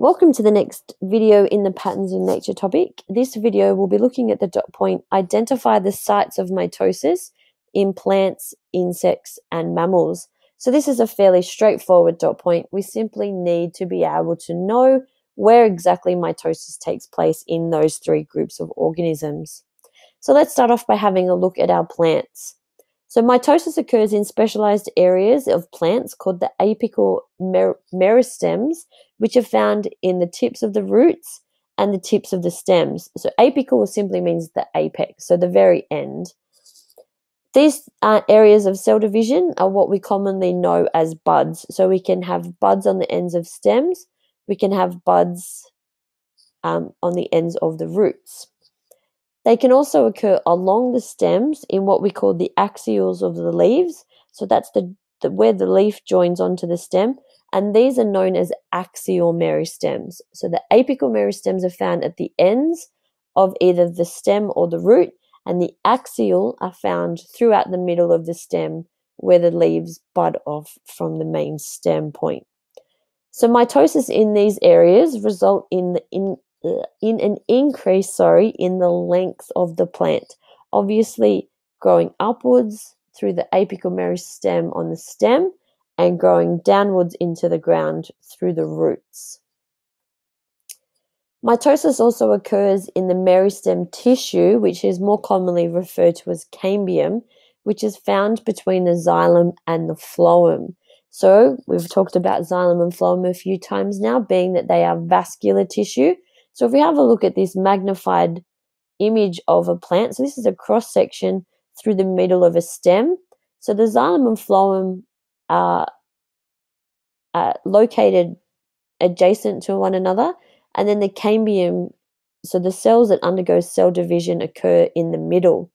Welcome to the next video in the Patterns in Nature topic. This video will be looking at the dot point identify the sites of mitosis in plants, insects, and mammals. So this is a fairly straightforward dot point. We simply need to be able to know where exactly mitosis takes place in those three groups of organisms. So let's start off by having a look at our plants. So mitosis occurs in specialized areas of plants called the apical mer- meristems, which are found in the tips of the roots and the tips of the stems. So apical simply means the apex, so the very end. These uh, areas of cell division are what we commonly know as buds. So we can have buds on the ends of stems, we can have buds um, on the ends of the roots. They can also occur along the stems in what we call the axials of the leaves. So that's the, the where the leaf joins onto the stem, and these are known as axial meristems. So the apical meristems are found at the ends of either the stem or the root, and the axial are found throughout the middle of the stem where the leaves bud off from the main stem point. So mitosis in these areas result in the in, Uh, in an increase, sorry, in the length of the plant. Obviously, growing upwards through the apical meristem on the stem and growing downwards into the ground through the roots. Mitosis also occurs in the meristem tissue, which is more commonly referred to as cambium, which is found between the xylem and the phloem. So, we've talked about xylem and phloem a few times now, being that they are vascular tissue so if we have a look at this magnified image of a plant, so this is a cross section through the middle of a stem. So the xylem and phloem are, are located adjacent to one another, and then the cambium, so the cells that undergo cell division occur in the middle.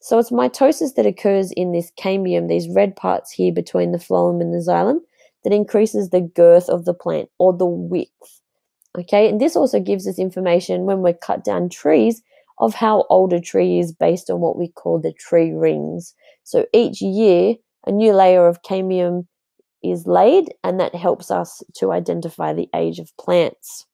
So it's mitosis that occurs in this cambium, these red parts here between the phloem and the xylem, that increases the girth of the plant or the width. Okay, and this also gives us information when we cut down trees of how old a tree is based on what we call the tree rings. So each year, a new layer of cambium is laid, and that helps us to identify the age of plants.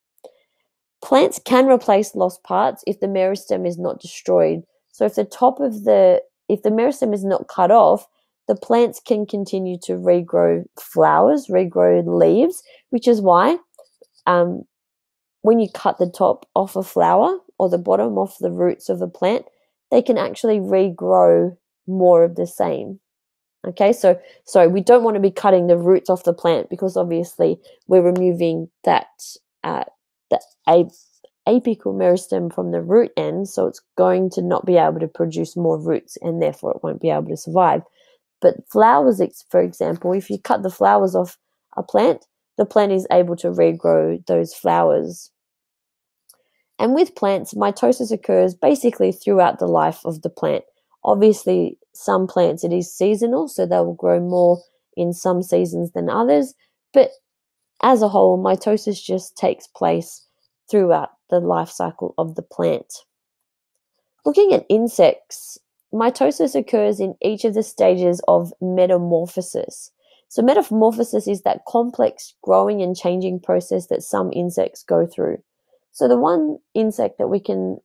Plants can replace lost parts if the meristem is not destroyed. So if the top of the if the meristem is not cut off, the plants can continue to regrow flowers, regrow leaves, which is why um, when you cut the top off a flower or the bottom off the roots of a plant, they can actually regrow more of the same. Okay, so so we don't want to be cutting the roots off the plant because obviously we're removing that uh, apical meristem from the root end, so it's going to not be able to produce more roots, and therefore it won't be able to survive. But flowers, for example, if you cut the flowers off a plant, the plant is able to regrow those flowers and with plants, mitosis occurs basically throughout the life of the plant. Obviously, some plants it is seasonal, so they will grow more in some seasons than others, but as a whole, mitosis just takes place throughout the life cycle of the plant. Looking at insects, mitosis occurs in each of the stages of metamorphosis. So, metamorphosis is that complex growing and changing process that some insects go through. So the one insect that we can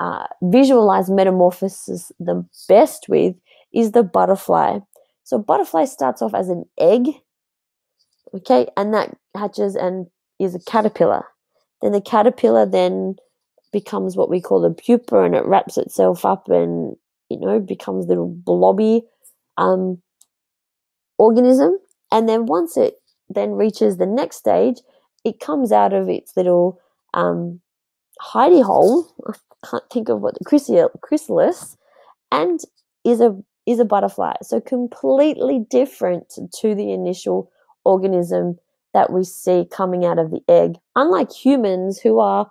uh, visualize metamorphosis the best with is the butterfly. So butterfly starts off as an egg, okay, and that hatches and is a caterpillar. Then the caterpillar then becomes what we call a pupa, and it wraps itself up and you know becomes little blobby um, organism. And then once it then reaches the next stage, it comes out of its little um, hidey hole. I can't think of what the chrysalis, and is a is a butterfly. So completely different to the initial organism that we see coming out of the egg. Unlike humans, who are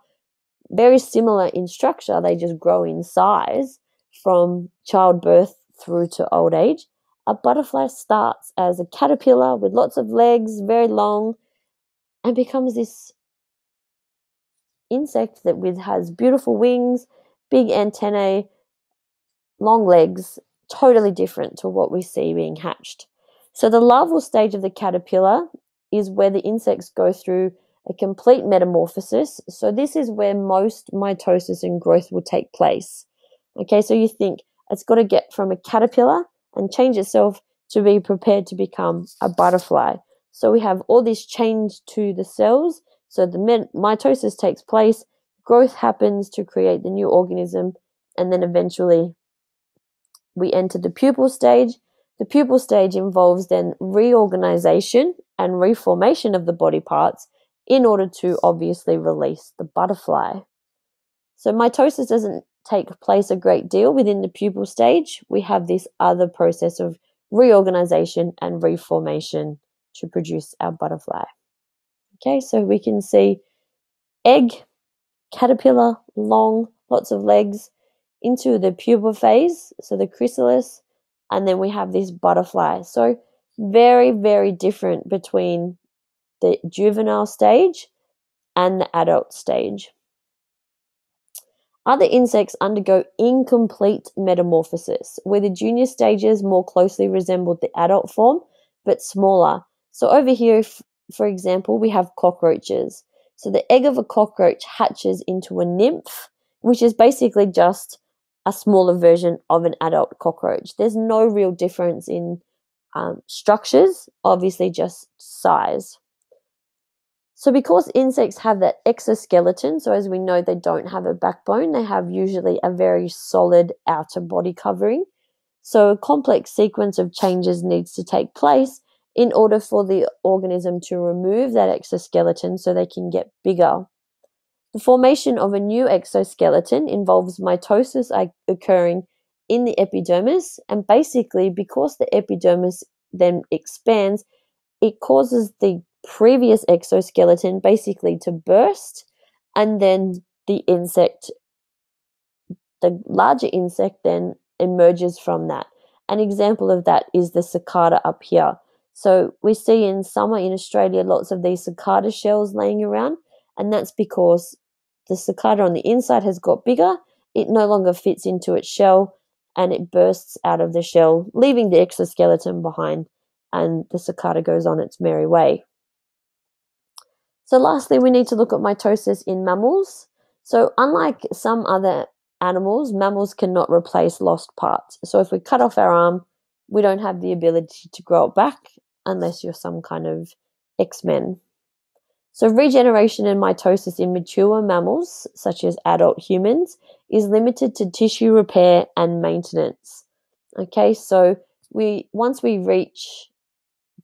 very similar in structure, they just grow in size from childbirth through to old age. A butterfly starts as a caterpillar with lots of legs, very long, and becomes this insect that with has beautiful wings, big antennae, long legs, totally different to what we see being hatched. So the larval stage of the caterpillar is where the insects go through a complete metamorphosis. So, this is where most mitosis and growth will take place. Okay, so you think it's got to get from a caterpillar and change itself to be prepared to become a butterfly. So, we have all this change to the cells. So, the mitosis takes place, growth happens to create the new organism, and then eventually we enter the pupal stage. The pupal stage involves then reorganization and reformation of the body parts in order to obviously release the butterfly. So, mitosis doesn't take place a great deal within the pupal stage. We have this other process of reorganization and reformation to produce our butterfly. Okay, so we can see egg, caterpillar, long, lots of legs, into the pupa phase, so the chrysalis, and then we have this butterfly. So, very, very different between the juvenile stage and the adult stage. Other insects undergo incomplete metamorphosis, where the junior stages more closely resemble the adult form but smaller. So, over here, for example, we have cockroaches. So, the egg of a cockroach hatches into a nymph, which is basically just a smaller version of an adult cockroach. There's no real difference in um, structures, obviously, just size. So, because insects have that exoskeleton, so as we know, they don't have a backbone, they have usually a very solid outer body covering. So, a complex sequence of changes needs to take place in order for the organism to remove that exoskeleton so they can get bigger. The formation of a new exoskeleton involves mitosis occurring in the epidermis, and basically, because the epidermis then expands, it causes the previous exoskeleton basically to burst, and then the insect, the larger insect, then emerges from that. An example of that is the cicada up here. So we see in summer in Australia lots of these cicada shells laying around, and that's because the cicada on the inside has got bigger, it no longer fits into its shell and it bursts out of the shell, leaving the exoskeleton behind, and the cicada goes on its merry way. So, lastly, we need to look at mitosis in mammals. So, unlike some other animals, mammals cannot replace lost parts. So, if we cut off our arm, we don't have the ability to grow it back unless you're some kind of X Men. So, regeneration and mitosis in mature mammals, such as adult humans, is limited to tissue repair and maintenance. Okay, so we once we reach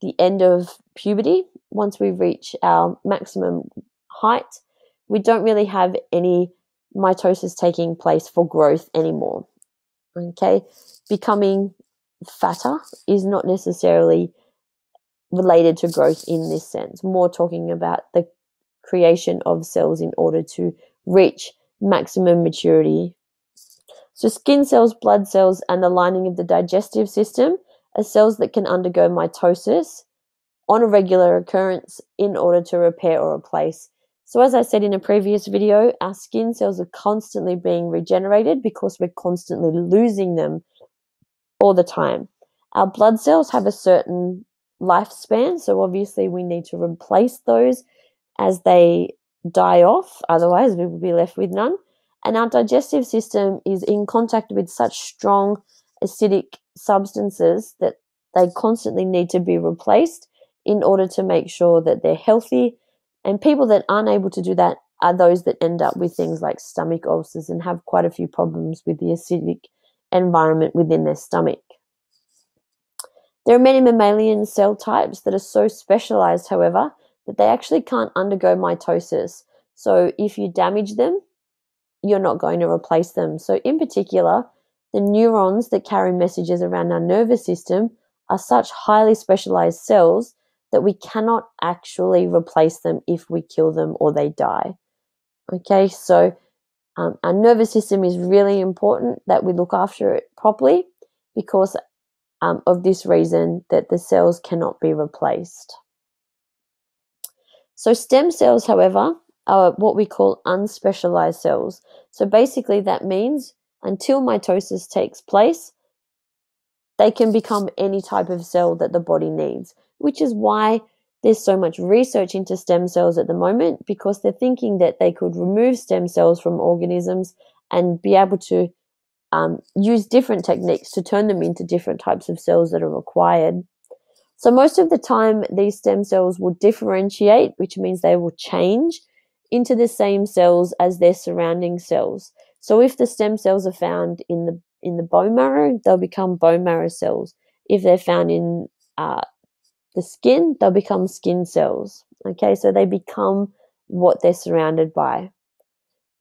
the end of puberty, once we reach our maximum height, we don't really have any mitosis taking place for growth anymore. Okay, becoming fatter is not necessarily related to growth in this sense, more talking about the creation of cells in order to reach maximum maturity. So, skin cells, blood cells, and the lining of the digestive system are cells that can undergo mitosis on a regular occurrence in order to repair or replace. So, as I said in a previous video, our skin cells are constantly being regenerated because we're constantly losing them all the time. Our blood cells have a certain lifespan. So obviously, we need to replace those as they die off, otherwise, we will be left with none. And our digestive system is in contact with such strong acidic substances that they constantly need to be replaced in order to make sure that they're healthy. And people that aren't able to do that are those that end up with things like stomach ulcers and have quite a few problems with the acidic environment within their stomach. There are many mammalian cell types that are so specialized, however, that they actually can't undergo mitosis. So if you damage them, you're not going to replace them. So, in particular, the neurons that carry messages around our nervous system are such highly specialized cells that we cannot actually replace them if we kill them or they die. Okay, so um, our nervous system is really important that we look after it properly because um, of this reason that the cells cannot be replaced. So, stem cells, however, are what we call unspecialized cells. So, basically, that means until mitosis takes place, they can become any type of cell that the body needs, which is why there's so much research into stem cells at the moment because they're thinking that they could remove stem cells from organisms and be able to um, use different techniques to turn them into different types of cells that are required. So, most of the time, these stem cells will differentiate, which means they will change into the same cells as their surrounding cells. So, if the stem cells are found in the in the bone marrow, they'll become bone marrow cells. If they're found in uh, the skin, they'll become skin cells. Okay, so they become what they're surrounded by.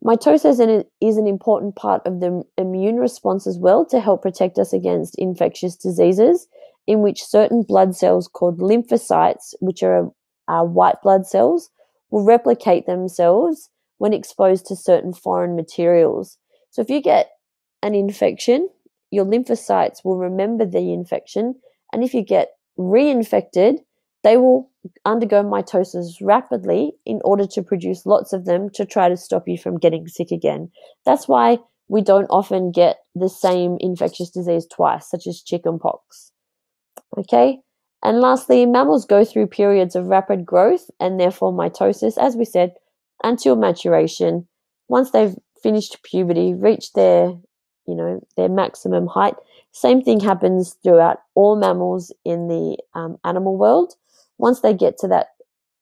Mitosis is an important part of the immune response as well to help protect us against infectious diseases, in which certain blood cells called lymphocytes, which are, white blood cells, will replicate themselves when exposed to certain foreign materials. So if you get an infection, your lymphocytes will remember the infection, and if you get reinfected, they will undergo mitosis rapidly in order to produce lots of them to try to stop you from getting sick again. That's why we don't often get the same infectious disease twice, such as chickenpox. Okay? And lastly, mammals go through periods of rapid growth and therefore mitosis, as we said, until maturation. Once they've finished puberty, reached their, you know, their maximum height, same thing happens throughout all mammals in the um, animal world. Once they get to that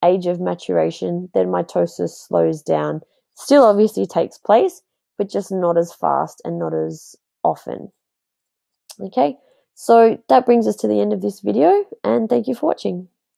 age of maturation, then mitosis slows down. Still obviously takes place, but just not as fast and not as often. Okay, so that brings us to the end of this video, and thank you for watching.